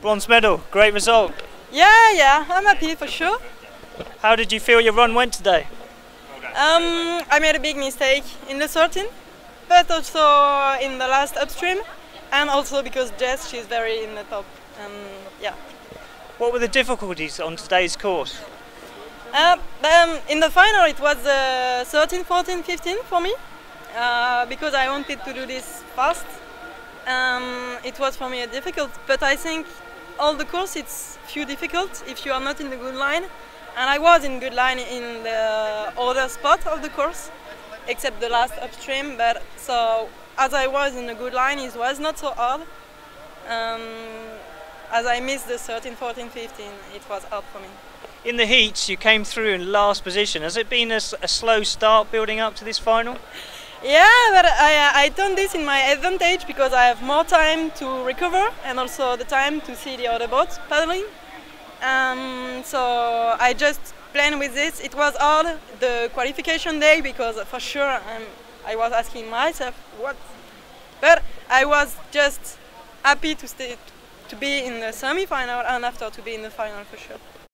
Bronze medal, great result. Yeah, yeah, I'm happy for sure. How did you feel your run went today? Um, I made a big mistake in the 13, but also in the last upstream, and also because Jess, she's very in the top. Um, yeah. What were the difficulties on today's course? Uh, um, in the final, it was uh, 13, 14, 15 for me, uh, because I wanted to do this fast. Um, it was for me difficult, but I think all the course it's few difficult if you are not in the good line. And I was in good line in the other spot of the course, except the last upstream. But so as I was in a good line, it was not so hard. Um, as I missed the 13, 14, 15, it was hard for me. In the heats, you came through in last position. Has it been a slow start building up to this final? Yeah, but I, I turned this in my advantage because I have more time to recover and also the time to see the other boats paddling. Um, so I just planned with this. It was hard the qualification day because for sure I'm, I was asking myself what, but I was just happy to stay to be in the semi-final and after to be in the final for sure.